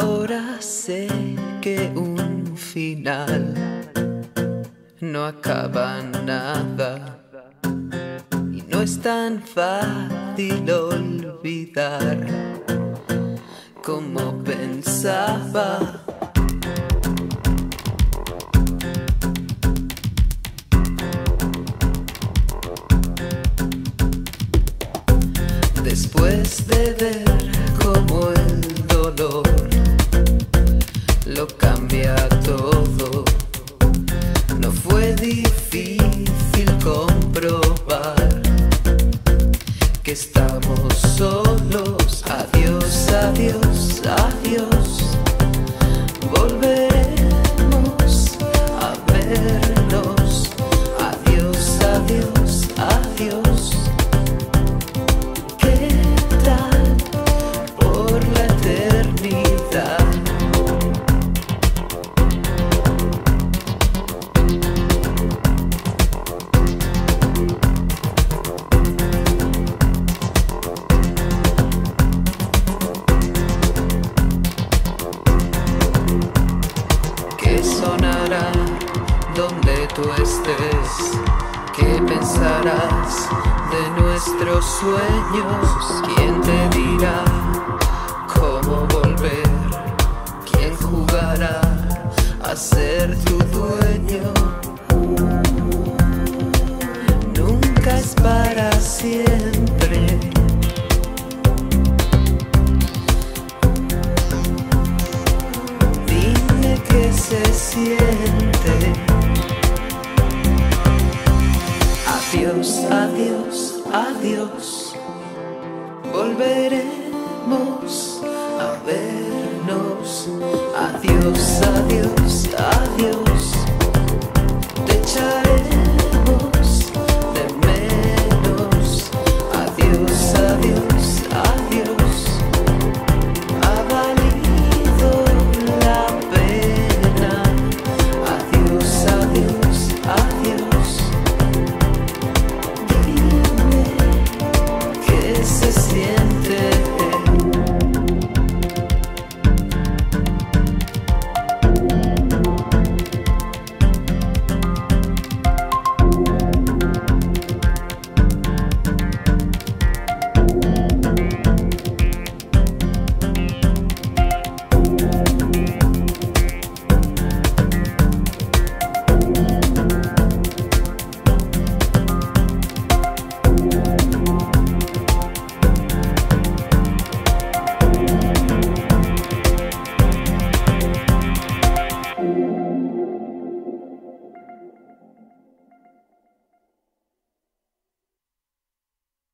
Ahora sé que un final no acaba nada y no es tan fácil olvidar como pensaba. Después de ver cómo estamos solos. Adiós, adiós, adiós. Tú estés? ¿Qué pensarás de nuestros sueños? ¿Quién te dirá cómo volver? ¿Quién jugará a ser tu dueño? Nunca es para siempre. Dime qué se siente. Adiós, adiós, adiós. Volveremos a ver.